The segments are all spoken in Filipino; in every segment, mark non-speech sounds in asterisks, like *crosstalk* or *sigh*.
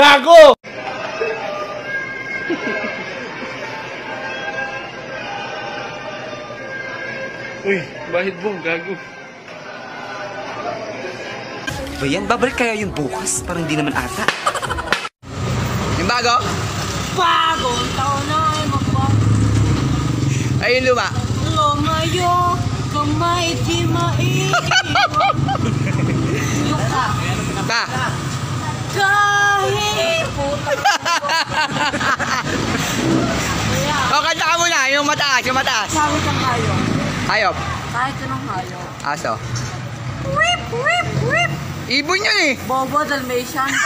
Gago! Uy, bahid mo, gago. Ba yan? Babalik kaya yung bukas? Parang hindi naman ata. Yung bago? Bagong taon na ay magbago. Ayun luma. Lumayo, kamay di maiiwan. *laughs* Yung ka, Ta. Kahit. *laughs* O, kanta ka muna. Yung mataas, yung mataas. Sabi kang hayo. Hayop. Kahit anong hayo. Aso. Whip, whip, whip. Ibon yun eh. Bobo, Dalmatian. *laughs*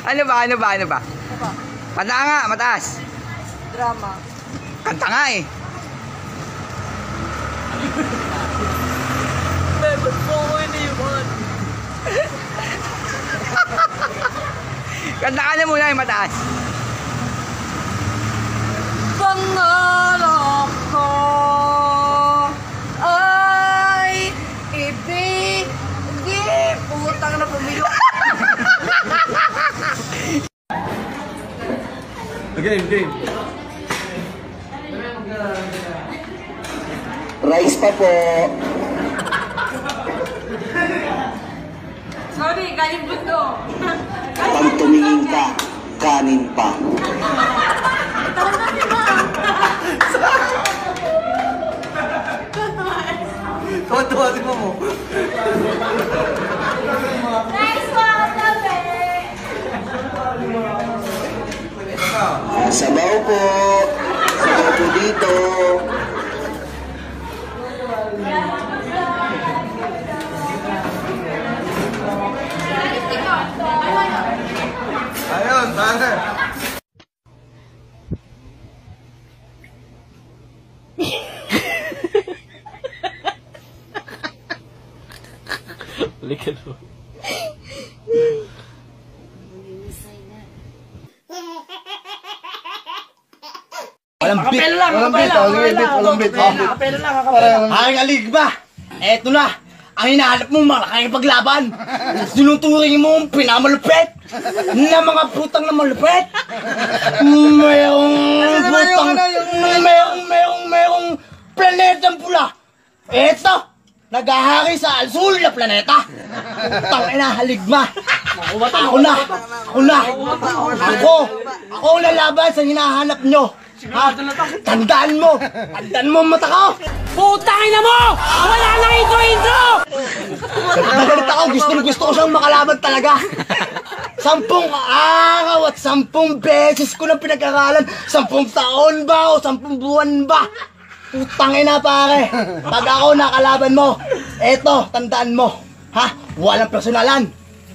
Ano ba, ano ba, ano ba? Ano ba? Kanta ka nga, mataas. Drama. Kanta nga eh. Ba't mo ko iniwan? Kanta ka na muna yung mataas. Pangarap ko ay ibig di putang na pumilo. *laughs* Game, game. Rice pa po. Sorry, galing buto. *laughs* Kanin pa. Tuwa-tuwa si Momo. Nice one, Gabi! Sabaw po. Sabaw po dito. Ayun, tanga. Balikan mo. Walang bit. Kapel lang, Walang kapel bit. lang, Walang kapel bit. lang. Walang bit. Kapel lang, kapel lang, kapel lang. Ang aligba. Eto na. Ang hinahanap mo malaki paglaban. Sinuturing mo ang pinamalupit. Na mga putang na malupit. Mayroong putang. Mayroong, mayroong, mayroong planetang pula. Eto. Nagahari sa alsul na planeta. Putang ina, haligma. Ako na. Ako na. Ako. Ako ang lalaban sa hinahanap nyo. Ha? Tandaan mo. Tandaan mo ang mata ko. Putang ina mo! Wala nang intro-intro! Nagalit ako, gusto na gusto ko siyang makalaban talaga. Sampung araw at sampung beses ko nang pinag-aralan. Sampung taon ba o sampung buwan ba? Putang ina pare. Pag ako nakalaban mo, eto, tandaan mo. Ha? Walang personalan.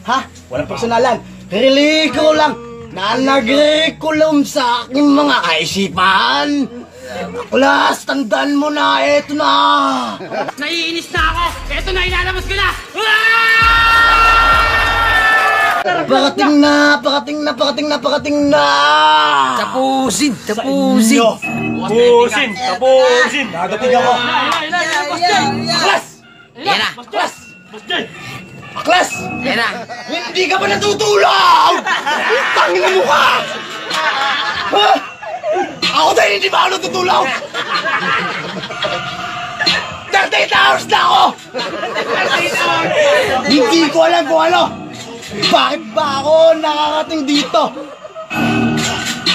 Ha? Walang personalan. Riliko lang na nagrekulum sa aking mga kaisipan. Klas, tandaan mo na, eto na. Naiinis na ako! Eto na, ilalabas ko na! Pakating na, pakating na, pakating na, pakating na! Tapusin! Tapusin! Tapusin! Tapusin! Dadating ako! Aklas! Yan na! Aklas! Aklas! Yan na! Hindi ka ba natutulaw? Tangin mo ka! Ha? Ako din hindi ba ako natutulaw? 38 hours na ako! Hindi ko alam kung ano! Bakit ba ako nakarating dito?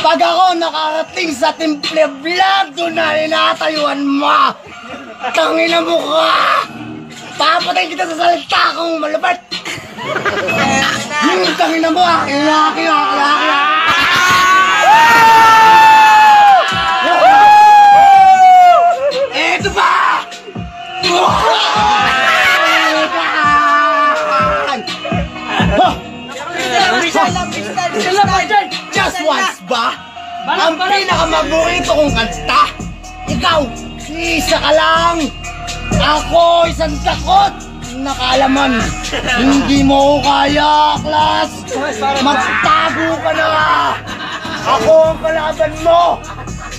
Pag ako nakarating sa Temple Vlog, doon na inatayuan mo! Tangina mo ka! Papatayin kita sa salita kung malapit! Yung tangina mo ah! Laki ah! Laki ah! Eto ba? Just once ba? Ang pinakamaborito kong kanta! Ikaw! Isa ka lang! Ako isang takot na kaalaman. Hindi mo kaya, Klas. Magtago ka na. Ako ang kalaban mo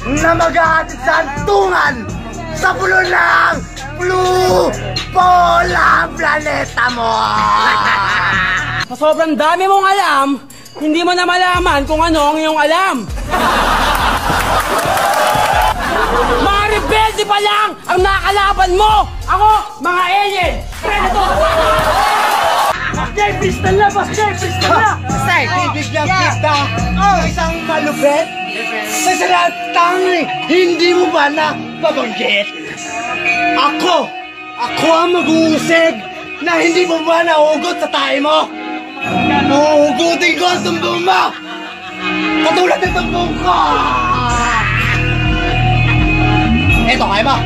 na maghahatid sa antungan sa pulo ng blue polar planeta mo. Sa sobrang dami mong alam, hindi mo na malaman kung ano ang iyong alam. Mga rebelde pa lang ang nakalaban mo! Ako, mga alien! Predator! Basjay, pistol na! Basjay, pistol na! Say, bibigyan kita ang isang malupit sa salatang hindi mo ba na babanggit? Ako, ako ang mag-uusig na hindi mo ba nahugot sa tayo mo? Uhugutin ko ang tumbong mo! Katulad ng tumbong ko! Eto, kaya ba?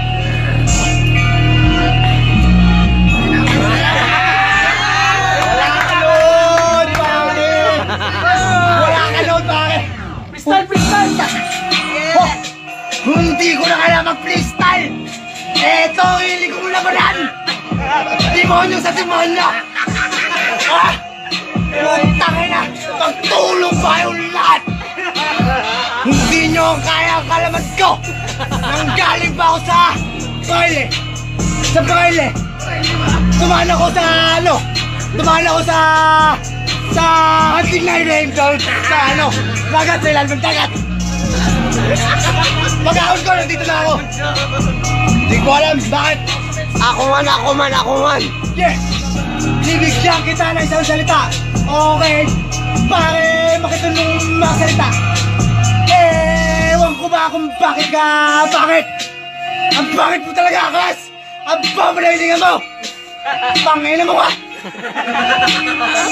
Wala ka nun, pare! Wala ka pare! Pistol, pistol! Oh, hindi ko na kailangan mag-freestyle! Eto hilig kong labanan! Demonyo sa demonyo! Ah! Putang ina! Magtulong yung lahat! Nyo kaya ang kalaman ko! Nanggaling pa ako sa baile! Sa baile! Dumaan ako sa ano? Dumaan ako sa... sa hunting na doon sa ano? Dagat sa ilalim ng! Pag-ahon ko, nandito na ako! Hindi ko alam bakit! Ako man, ako man, ako man! Yes! Bibigyan kita ng isang salita! Okay? Pare, makitulong mga salita! Kung bakit ka... Bakit? Ang bakit mo talaga, Aklas! Ang pamanahilingan mo! Pangina mo ka!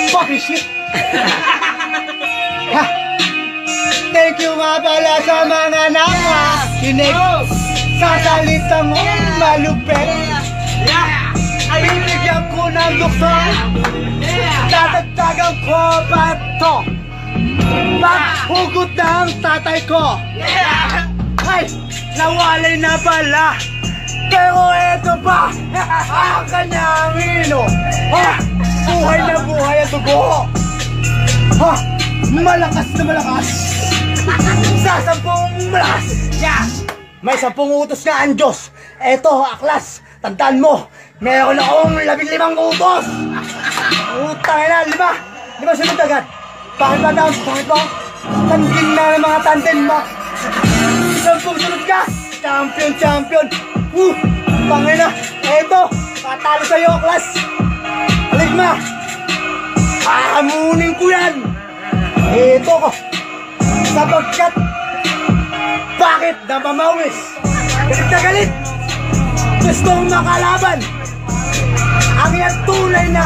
Fucking shit! Ha? Thank you nga pala sa mga nakikinig Sa salitang malupit Bibigyan ko ng doktor Tatagtagan ko ba to? Paghugot ng tatay ko. Ay, nawalay na pala. Pero eto pa Ang kanyang ino Ha? Buhay na buhay ang dugo. Ha? Malakas na malakas. Sa sampung malakas yeah. May sampung utos nga ang Diyos. Eto, aklas Tandaan mo Meron akong labing limang utos. Utang na, lima. Lima sunod agad Bakit ba daw? Bakit ba? Tanding na ng mga tandem mo Sampung sunod ka! Champion, champion! Woo! Pangina Eto! Patalo sa'yo, aklas Aligma Hahamunin ko yan! Ito ko! Sapagkat Bakit namamawis? Galit na galit! Gusto kong makalaban! Ang iyang tunay na!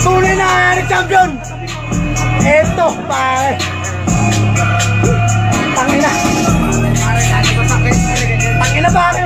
Tunay na champion Ito pare. Tangina. Tangina pare